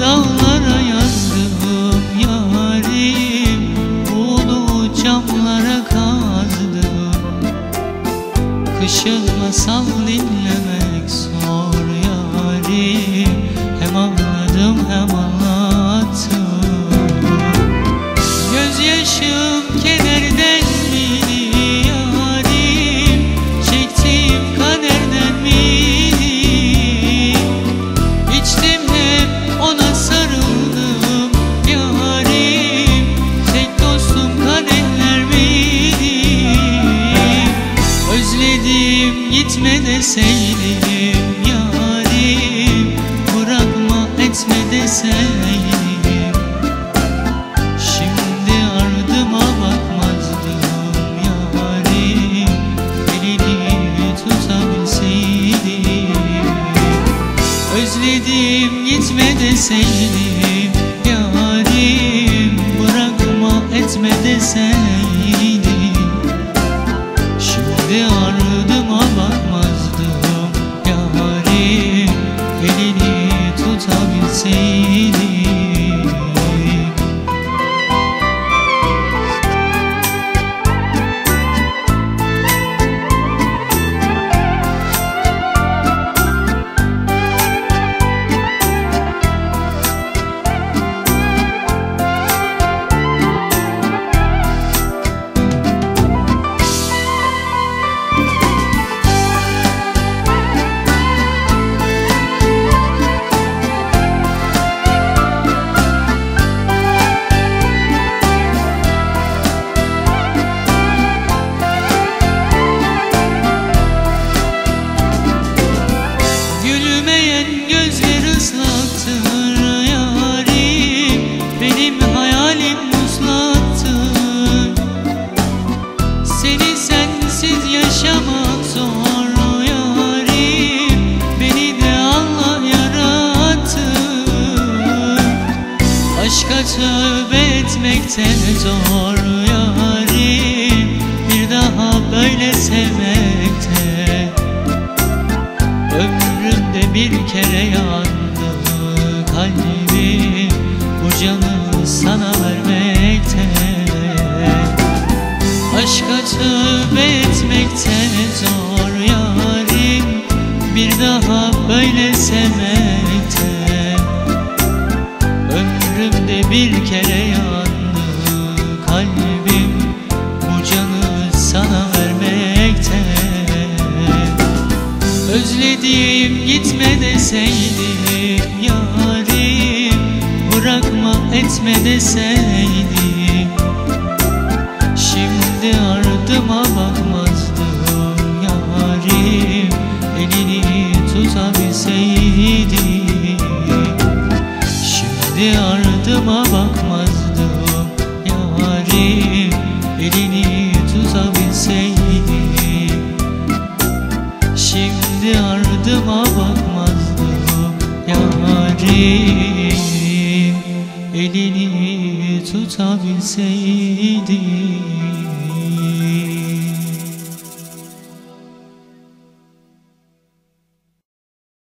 dağlara yazdım yarim. Ulu camlara kazdım Kışın masal dinlemek zor yarim. Hem ağladım hem anlattım Gitme deseydim yarim Bırakma etme deseydim Şimdi ardıma bakmazdım yarim Elini tutabilseydim Özledim gitme deseydim yarim Bırakma etme deseydim tövbe etmekte zor yarim. Bir daha böyle sevmekte Ömrümde bir kere yandı kalbim. Bu canı sana vermekte Aşka tövbe etmekte zor yarim. Bir daha böyle sevmekte bir kere yandı kalbim. Bu canı sana vermekte. Özlediğim gitme deseydim yarim Bırakma etme deseydim. Şimdi ardıma bakmazdım yarim Elini tutabilseydim Şimdi ardıma bakmazdım yarim Elini tutabilseydim. Şimdi ardıma bakmazdım yarim Elini tutabilseydim